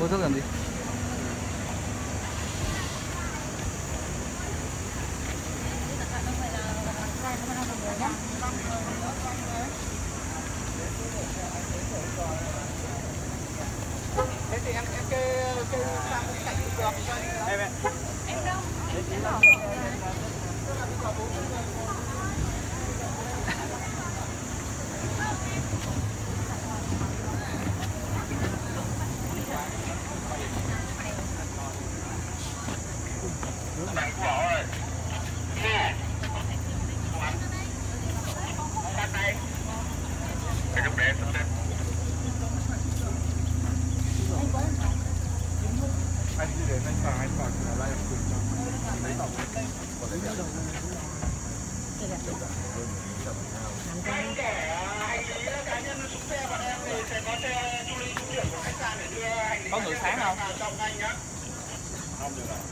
Mua thuốc làm gì? Thế thì em em kê kê sang cạnh được cho em. Anh Có người sáng không? anh. Không được rồi.